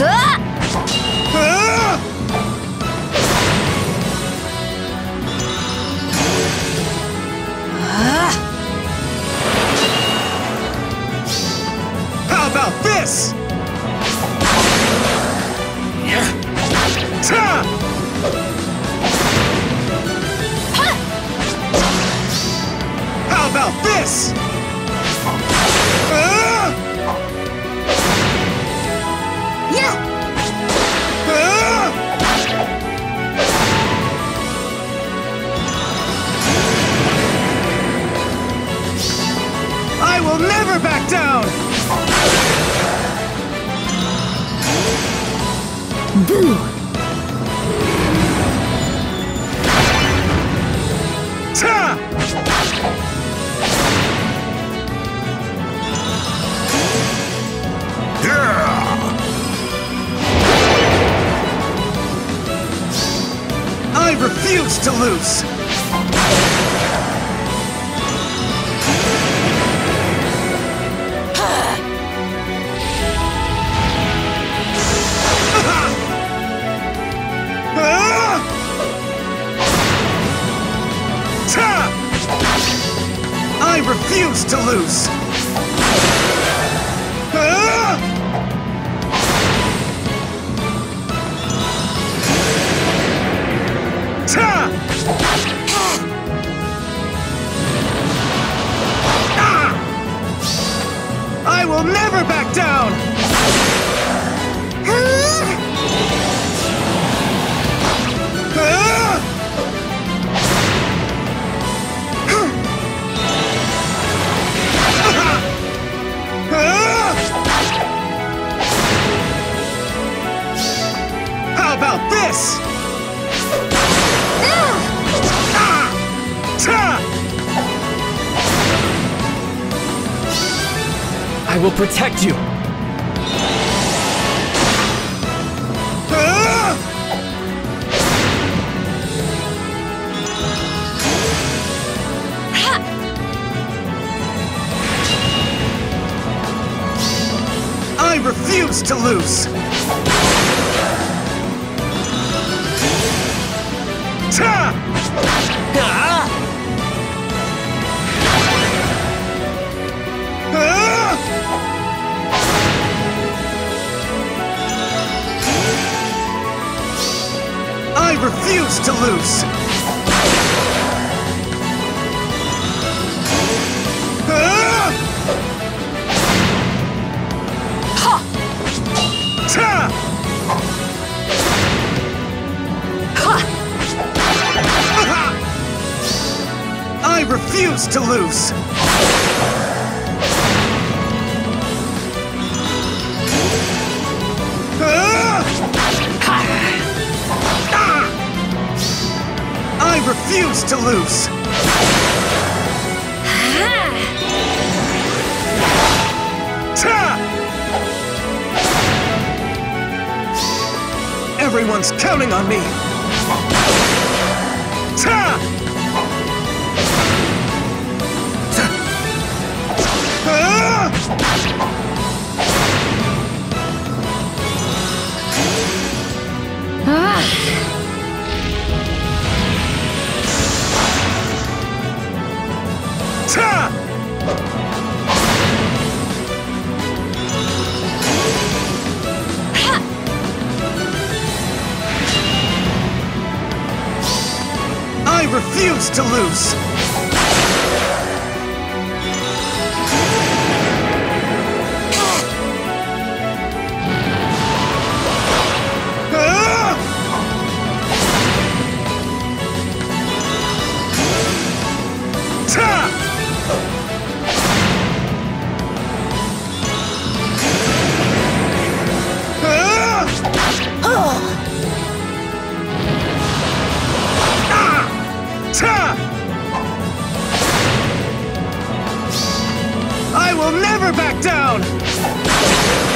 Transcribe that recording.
How about this? How about this? Never back down! Boo! Ta! Yeah! I refuse to lose! Refuse to lose! I will never back down! Will protect you. I refuse to lose! Refuse to lose! I refuse to lose! Refuse to lose! Everyone's counting on me! Ta! Ah! Refuse to lose! down!